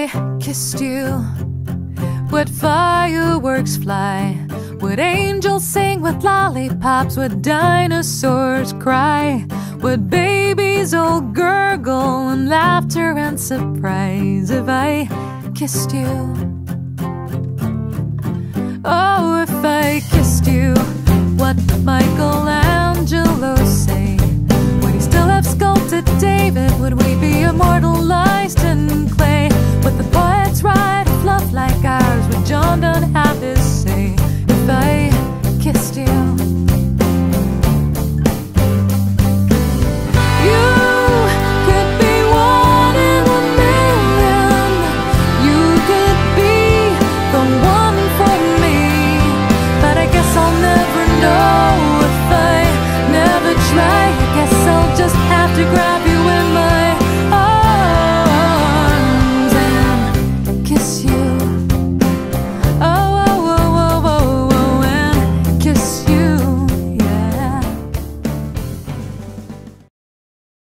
I kissed you? Would fireworks fly? Would angels sing with lollipops? Would dinosaurs cry? Would babies all gurgle and laughter and surprise if I kissed you? Oh, if I kissed you, what Michael photograph